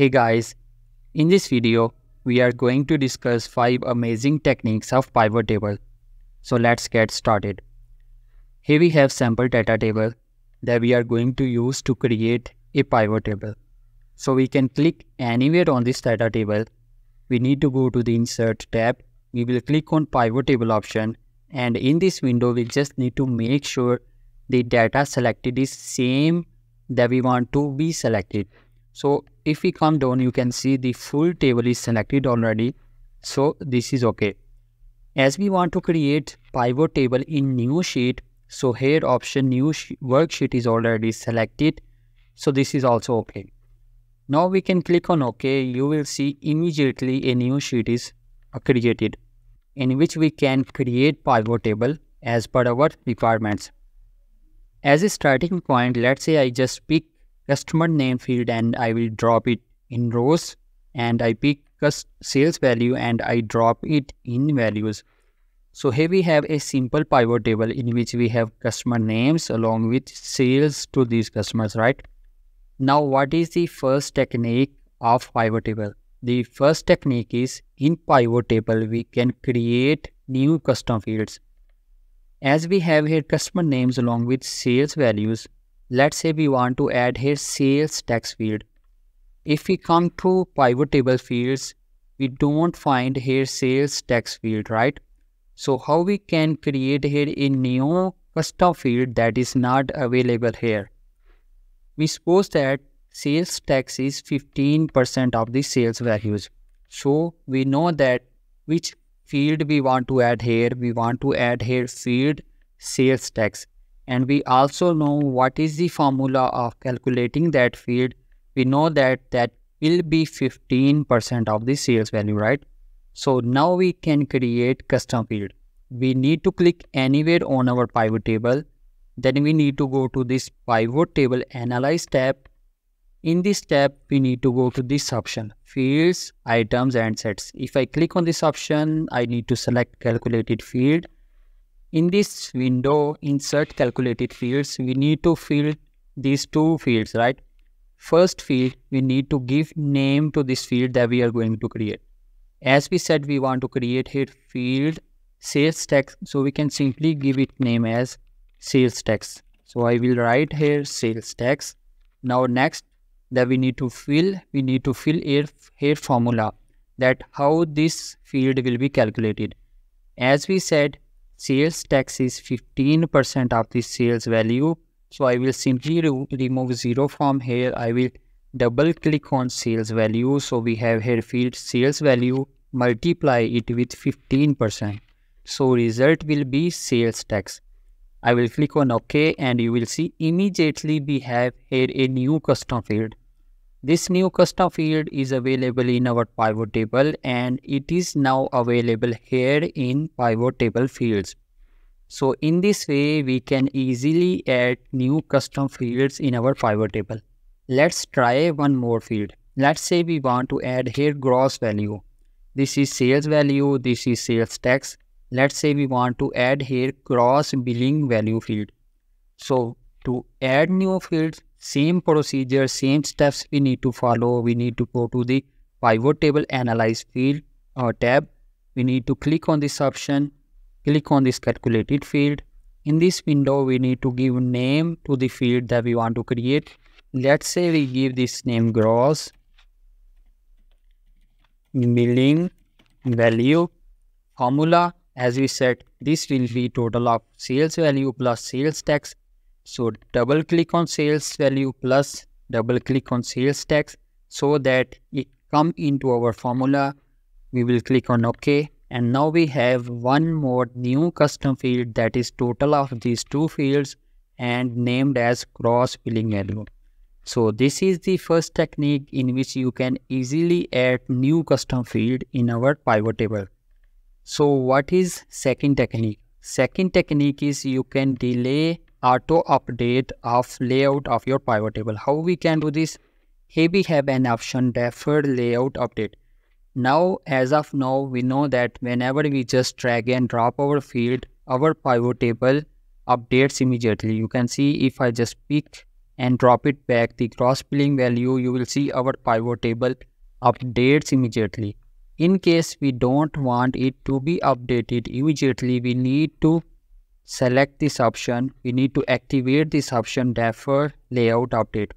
Hey guys, in this video, we are going to discuss 5 amazing techniques of pivot table. So let's get started. Here we have sample data table that we are going to use to create a pivot table. So we can click anywhere on this data table. We need to go to the insert tab. We will click on pivot table option and in this window we just need to make sure the data selected is same that we want to be selected. So if we come down, you can see the full table is selected already. So this is okay. As we want to create pivot table in new sheet, so here option new worksheet is already selected. So this is also okay. Now we can click on OK. You will see immediately a new sheet is created in which we can create pivot table as per our requirements. As a starting point, let's say I just pick customer name field and I will drop it in rows and I pick sales value and I drop it in values. So here we have a simple pivot table in which we have customer names along with sales to these customers, right? Now, what is the first technique of pivot table? The first technique is in pivot table, we can create new custom fields. As we have here customer names along with sales values, let's say we want to add here sales tax field. If we come to pivot table fields, we don't find here sales tax field, right? So how we can create here a new custom field that is not available here? We suppose that sales tax is 15% of the sales values. So we know that which field we want to add here. We want to add here field sales tax. And we also know what is the formula of calculating that field. We know that that will be 15% of the sales value, right? So now we can create custom field. We need to click anywhere on our pivot table. Then we need to go to this pivot table analyze tab in this tab, we need to go to this option, fields, items and sets. If I click on this option, I need to select calculated field. In this window, insert calculated fields, we need to fill these two fields, right? First field, we need to give name to this field that we are going to create. As we said, we want to create here field sales tax. So we can simply give it name as sales tax. So I will write here sales tax. Now next, that we need to fill we need to fill here, here formula that how this field will be calculated as we said sales tax is 15% of the sales value. So i will simply re remove zero from here. I will double click on sales value. So we have here field sales value multiply it with 15% so result will be sales tax. I will click on OK and you will see immediately we have here a new custom field. This new custom field is available in our pivot table and it is now available here in pivot table fields. So in this way, we can easily add new custom fields in our pivot table. Let's try one more field. Let's say we want to add here gross value. This is sales value, this is sales tax. Let's say we want to add here gross billing value field. So to add new fields, same procedure, same steps we need to follow. We need to go to the pivot table analyze field or tab. We need to click on this option, click on this calculated field. In this window, we need to give name to the field that we want to create. Let's say we give this name gross billing value formula. As we said, this will be total of sales value plus sales tax so double click on sales value plus double click on sales tax so that it come into our formula. We will click on OK. And now we have one more new custom field that is total of these two fields and named as gross billing value. So this is the first technique in which you can easily add new custom field in our pivot table. So what is second technique? Second technique is you can delay auto update of layout of your pivot table. How we can do this? Here we have an option deferred layout update. Now, as of now, we know that whenever we just drag and drop our field, our pivot table updates immediately. You can see if I just pick and drop it back the gross billing value, you will see our pivot table updates immediately. In case we don't want it to be updated immediately, we need to select this option. We need to activate this option defer layout update.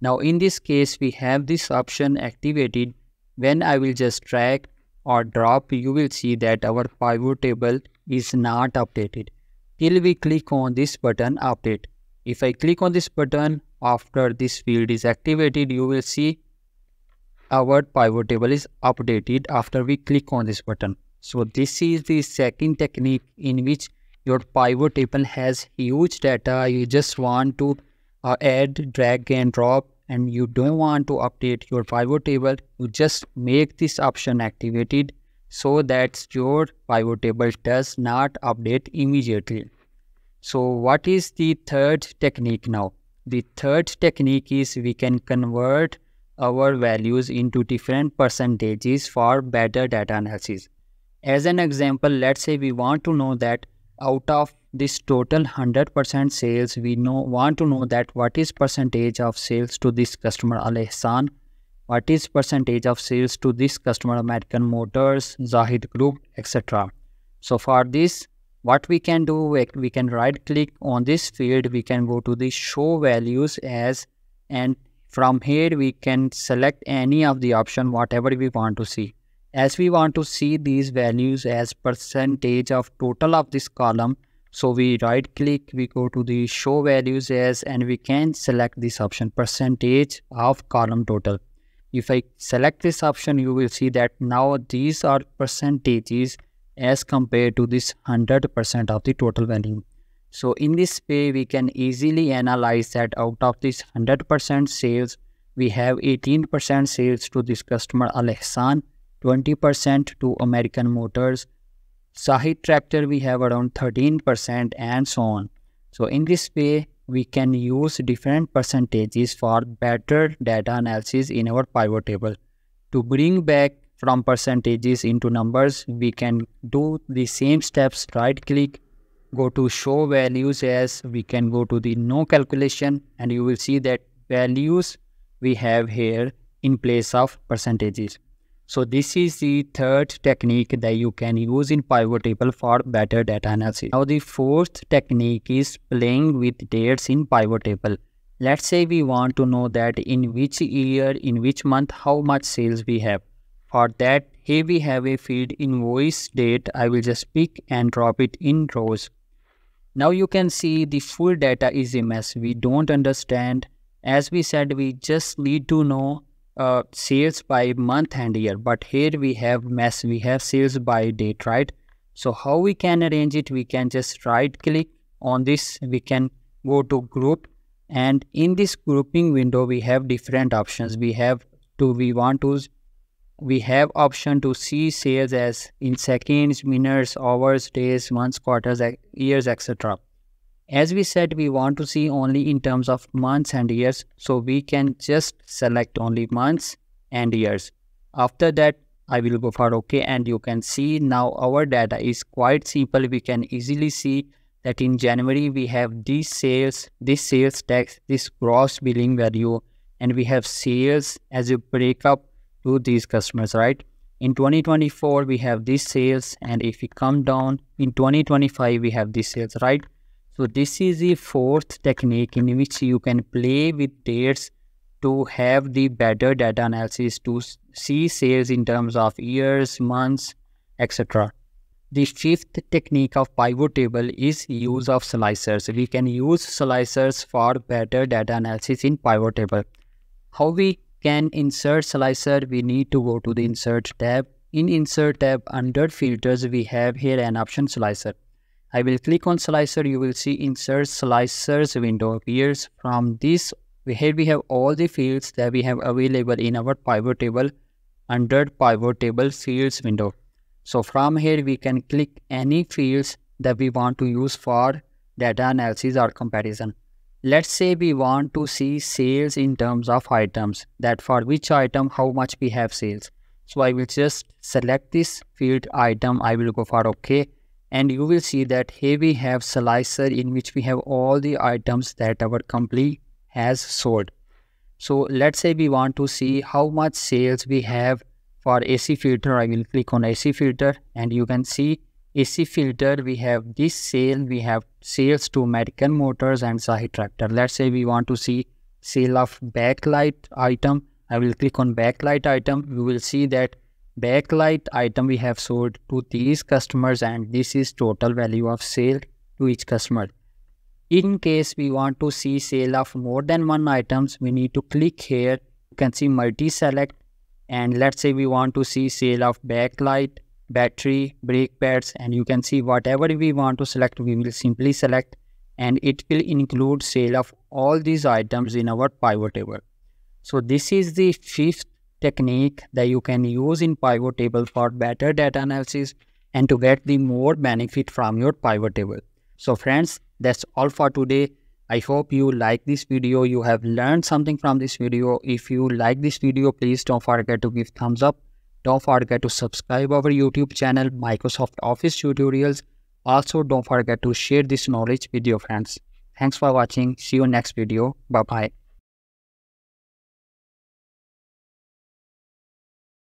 Now in this case, we have this option activated. When I will just drag or drop, you will see that our pivot table is not updated till we click on this button update. If I click on this button after this field is activated, you will see our pivot table is updated after we click on this button. So this is the second technique in which your pivot table has huge data. You just want to uh, add, drag and drop and you don't want to update your pivot table. You just make this option activated so that your pivot table does not update immediately. So what is the third technique now? The third technique is we can convert our values into different percentages for better data analysis. As an example, let's say we want to know that out of this total 100% sales, we know want to know that what is percentage of sales to this customer Al what is percentage of sales to this customer American Motors, Zahid Group, etc. So for this, what we can do, we can right click on this field, we can go to the show values as and from here, we can select any of the option, whatever we want to see. As we want to see these values as percentage of total of this column, so we right click, we go to the show values as and we can select this option percentage of column total. If I select this option, you will see that now these are percentages as compared to this 100% of the total value. So in this way, we can easily analyze that out of this 100% sales, we have 18% sales to this customer Al Ihsan, 20% to American Motors, Zahid Tractor we have around 13% and so on. So in this way, we can use different percentages for better data analysis in our pivot table. To bring back from percentages into numbers, we can do the same steps, right click, go to show values as we can go to the no calculation and you will see that values we have here in place of percentages. So this is the third technique that you can use in pivot table for better data analysis. Now the fourth technique is playing with dates in pivot table. Let's say we want to know that in which year, in which month, how much sales we have. For that, here we have a field invoice date. I will just pick and drop it in rows. Now you can see the full data is a mess. We don't understand. As we said, we just need to know uh, sales by month and year. But here we have mess. We have sales by date, right? So how we can arrange it? We can just right click on this. We can go to group and in this grouping window, we have different options. We have to, we want to we have option to see sales as in seconds, minutes, hours, days, months, quarters, years, etc. As we said, we want to see only in terms of months and years, so we can just select only months and years. After that, I will go for OK and you can see now our data is quite simple. We can easily see that in January we have these sales, this sales tax, this gross billing value, and we have sales as a breakup to these customers, right? In 2024, we have these sales, and if we come down in 2025, we have these sales, right? So this is the fourth technique in which you can play with dates to have the better data analysis to see sales in terms of years, months, etc. The fifth technique of pivot table is use of slicers. We can use slicers for better data analysis in pivot table. How we can insert slicer, we need to go to the insert tab. In insert tab under filters, we have here an option slicer. I will click on slicer, you will see insert slicers window appears. From this, here we have all the fields that we have available in our pivot table under pivot table fields window. So from here, we can click any fields that we want to use for data analysis or comparison. Let's say we want to see sales in terms of items that for which item how much we have sales. So I will just select this field item. I will go for OK. And you will see that here we have slicer in which we have all the items that our company has sold. So let's say we want to see how much sales we have for AC filter. I will click on AC filter and you can see AC filter. We have this sale. We have sales to American Motors and Zahid Tractor. Let's say we want to see sale of backlight item. I will click on backlight item. You will see that backlight item we have sold to these customers and this is total value of sale to each customer. In case we want to see sale of more than one items, we need to click here. You can see multi-select and let's say we want to see sale of backlight, battery, brake pads and you can see whatever we want to select, we will simply select and it will include sale of all these items in our pivot table. So this is the fifth technique that you can use in pivot table for better data analysis and to get the more benefit from your pivot table. So friends, that's all for today. I hope you like this video. You have learned something from this video. If you like this video, please don't forget to give thumbs up. Don't forget to subscribe our YouTube channel, Microsoft Office Tutorials. Also, don't forget to share this knowledge with your friends. Thanks for watching. See you next video. Bye-bye.